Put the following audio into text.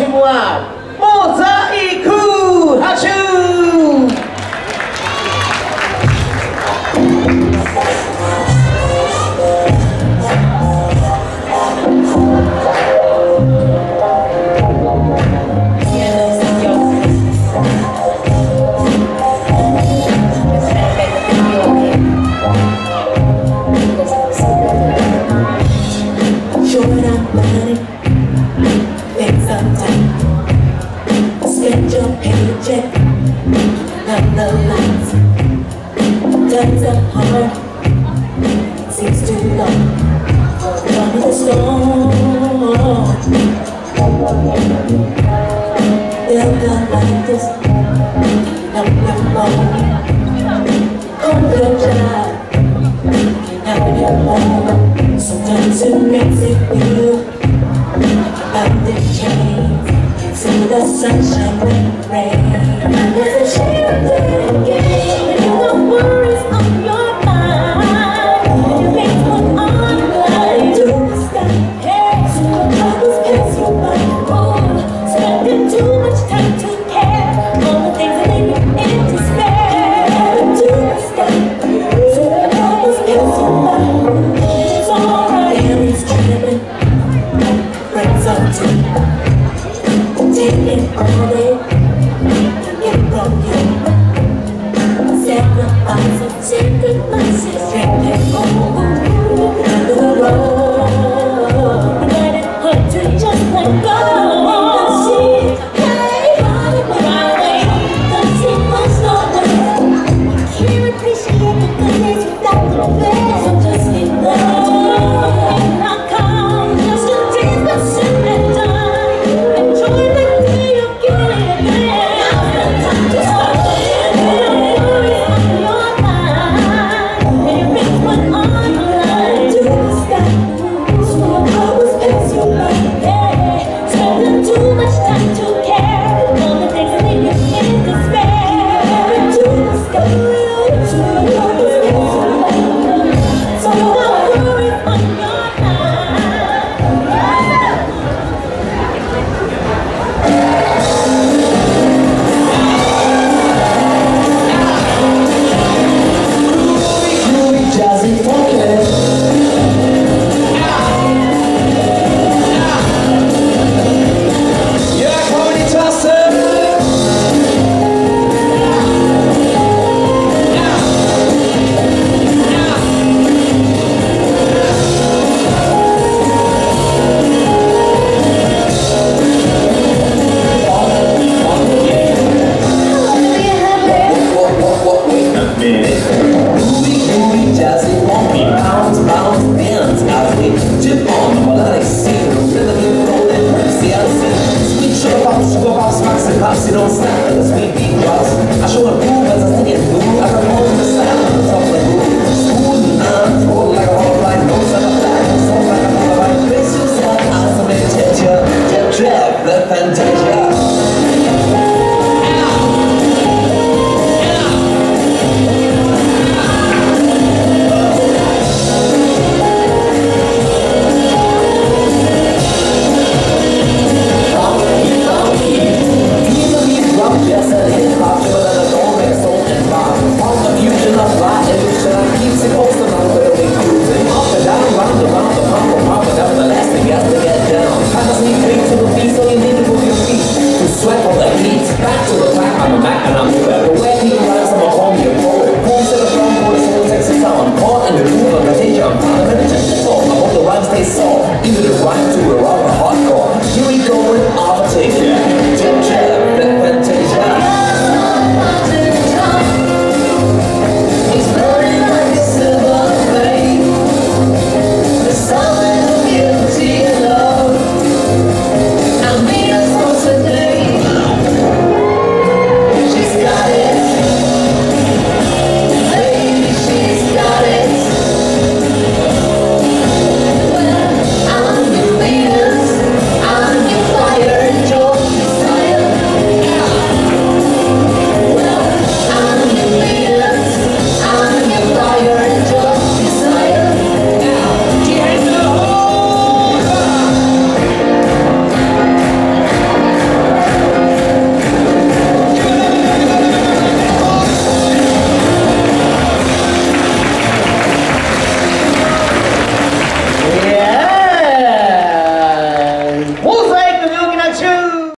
Edmuar. Mozart! turns a heart seems to long from the storm. They'll come like this, no, no more. Oh, your child, now you're more. Sometimes it makes it feel like the chains. See the sunshine and rain. There's a shade of the game. exalted. Take it stars, baby, was I show a pool, but I still get blue, I don't know from the digestion soul, the rhymes they soft. into the rhyme